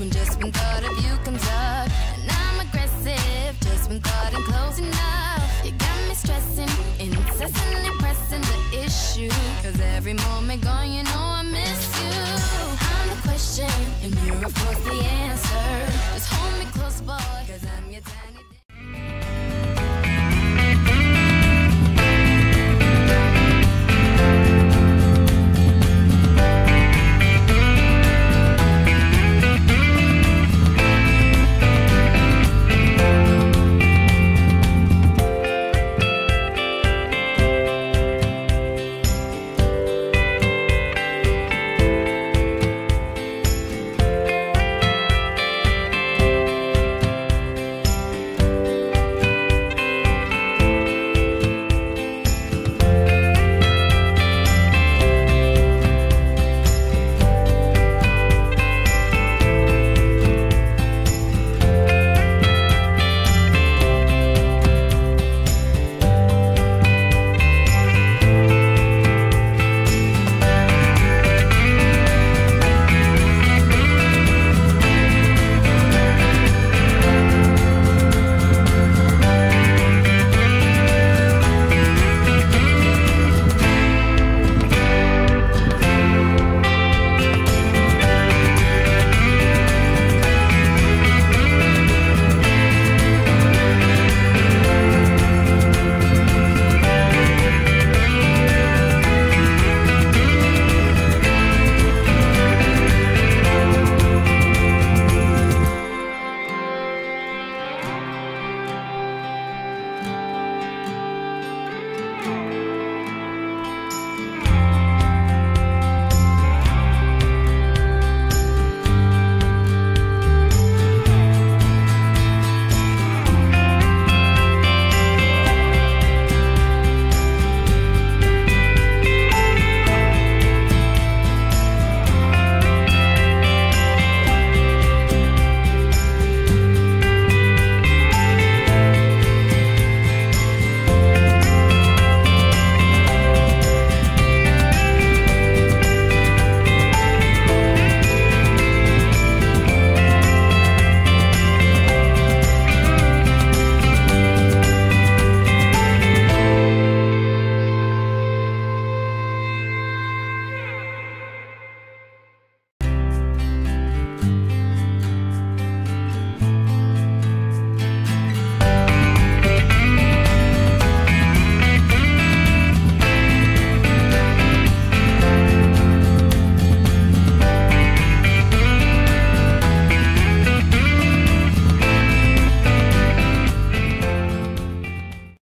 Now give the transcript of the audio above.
When just when thought of you comes up, and I'm aggressive. Just when thought and close enough, You got me stressing, incessantly pressing the issue. Cause every moment gone, you know I miss you. I'm the question, and you're of course the answer. Just hold me close, boy, cause I'm your